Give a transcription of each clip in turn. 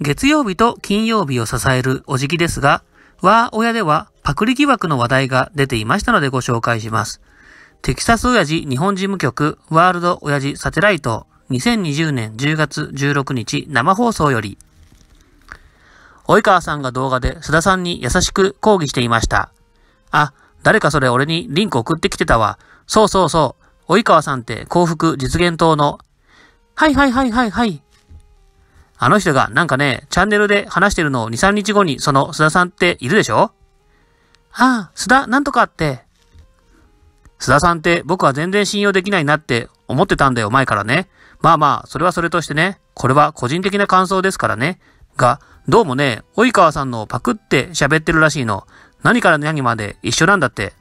月曜日と金曜日を支えるお辞儀ですが、わー親ではパクリ疑惑の話題が出ていましたのでご紹介します。テキサス親父日本事務局ワールド親父サテライト2020年10月16日生放送より、及川さんが動画で須田さんに優しく抗議していました。あ、誰かそれ俺にリンク送ってきてたわ。そうそうそう。及川さんって幸福実現党の。はいはいはいはいはい。あの人がなんかね、チャンネルで話してるのを2、3日後にその須田さんっているでしょ？ああ、須田なんとかって。須田さんって僕は全然信用できないなって思ってたんだよ、前からね。まあまあ、それはそれとしてね、これは個人的な感想ですからね。が、どうもね、及川さんのパクって喋ってるらしいの。何から何まで一緒なんだって。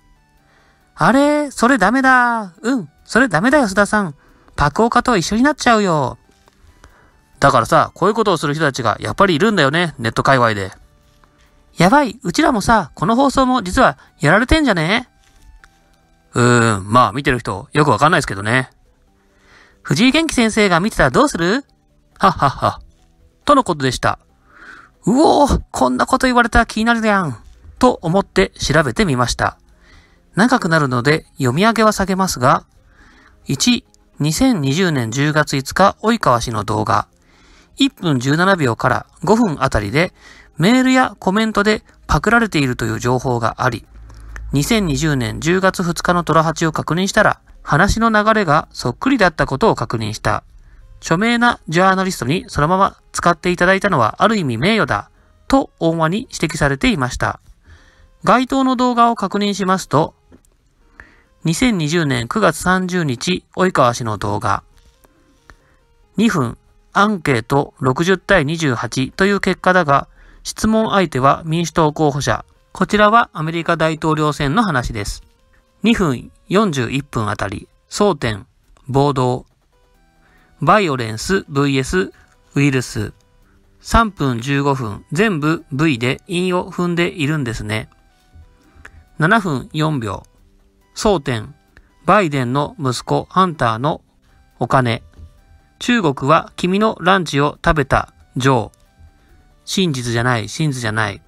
あれそれダメだ。うん、それダメだよ、須田さん。パクオカと一緒になっちゃうよ。だからさ、こういうことをする人たちがやっぱりいるんだよね、ネット界隈で。やばい、うちらもさ、この放送も実はやられてんじゃね？うーん、まあ見てる人よくわかんないですけどね。藤井元気先生が見てたらどうする？はっはっは。とのことでした。うおー、こんなこと言われたら気になるやん。と思って調べてみました。長くなるので読み上げは下げますが、1、2020年10月5日、及川氏の動画。1分17秒から5分あたりでメールやコメントでパクられているという情報があり、2020年10月2日のトラハチを確認したら、話の流れがそっくりだったことを確認した。著名なジャーナリストにそのまま使っていただいたのはある意味名誉だ、と大間に指摘されていました。該当の動画を確認しますと、2020年9月30日、及川氏の動画。2分、アンケート60対28という結果だが、質問相手は民主党候補者。こちらはアメリカ大統領選の話です。2分41分あたり、争点、暴動、バイオレンス vs ウイルス。3分15分、全部 V で韻を踏んでいるんですね。7分4秒、争点、バイデンの息子ハンターのお金。中国は君のランチを食べた、ジョー。真実じゃない、真実じゃない。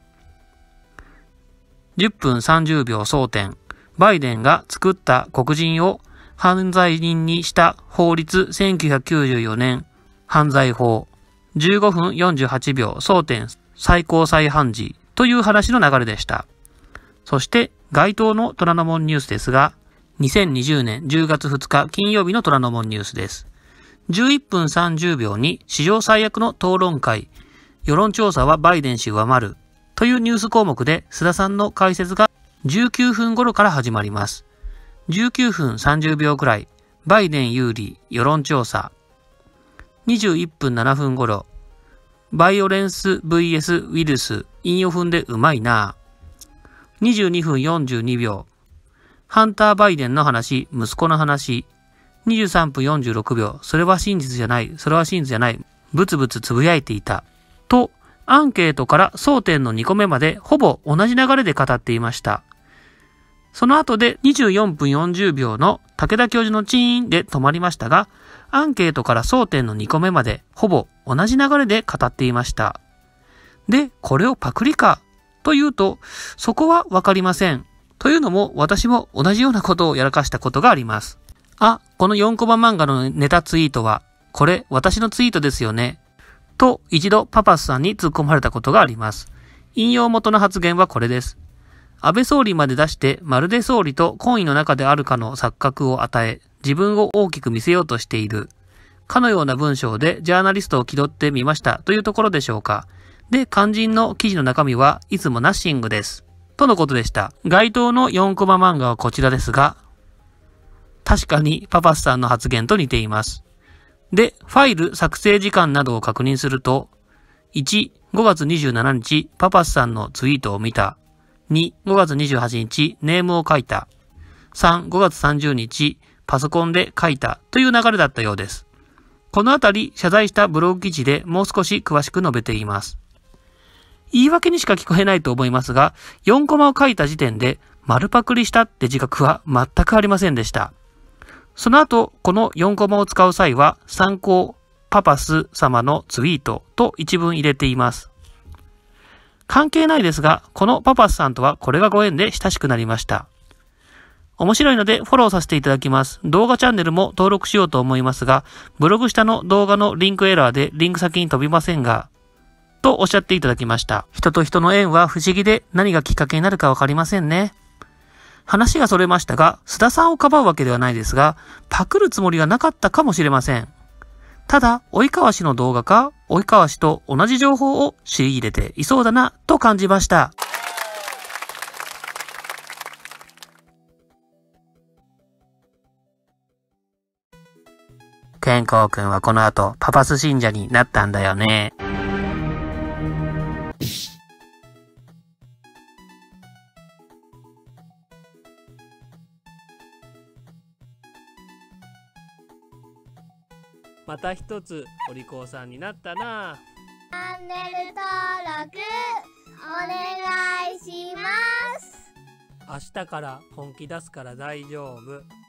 10分30秒争点。バイデンが作った黒人を犯罪人にした法律1994年犯罪法。15分48秒争点最高裁判事という話の流れでした。そして該当の虎ノ門ニュースですが、2020年10月2日金曜日の虎ノ門ニュースです。11分30秒に史上最悪の討論会、世論調査はバイデン氏上回る。というニュース項目で須田さんの解説が19分頃から始まります。19分30秒くらい、バイデン有利。世論調査。21分7分頃、バイオレンス vs ウイルス、引を踏んでうまいな。22分42秒、ハンター・バイデンの話、息子の話、23分46秒、それは真実じゃない、それは真実じゃない、ブツブツつぶやいていた。と、アンケートから争点の2個目までほぼ同じ流れで語っていました。その後で24分40秒の武田教授のチーンで止まりましたが、アンケートから争点の2個目までほぼ同じ流れで語っていました。で、これをパクリかというと、そこはわかりません。というのも私も同じようなことをやらかしたことがあります。あ、この4コマ漫画のネタツイートは、これ私のツイートですよね。と一度パパスさんに突っ込まれたことがあります。引用元の発言はこれです。安倍総理まで出してまるで総理と懇意の中であるかの錯覚を与え、自分を大きく見せようとしている。かのような文章でジャーナリストを気取ってみましたというところでしょうか。で、肝心の記事の中身はいつもナッシングです。とのことでした。該当の4コマ漫画はこちらですが、確かにパパスさんの発言と似ています。で、ファイル作成時間などを確認すると、1、5月27日、パパスさんのツイートを見た。2、5月28日、ネームを書いた。3、5月30日、パソコンで書いたという流れだったようです。このあたり、謝罪したブログ記事でもう少し詳しく述べています。言い訳にしか聞こえないと思いますが、4コマを書いた時点で丸パクリしたって自覚は全くありませんでした。その後、この4コマを使う際は、参考、パパス様のツイートと一文入れています。関係ないですが、このパパスさんとはこれがご縁で親しくなりました。面白いのでフォローさせていただきます。動画チャンネルも登録しようと思いますが、ブログ下の動画のリンクエラーでリンク先に飛びませんが、とおっしゃっていただきました。人と人の縁は不思議で何がきっかけになるかわかりませんね。話がそれましたが、須田さんをかばうわけではないですが、パクるつもりがなかったかもしれません。ただ、及川氏の動画か、及川氏と同じ情報を仕入れていそうだな、と感じました。健康くんはこの後、パパス信者になったんだよね。また一つお利口さんになったな。チャンネル登録お願いします明日から本気出すから大丈夫。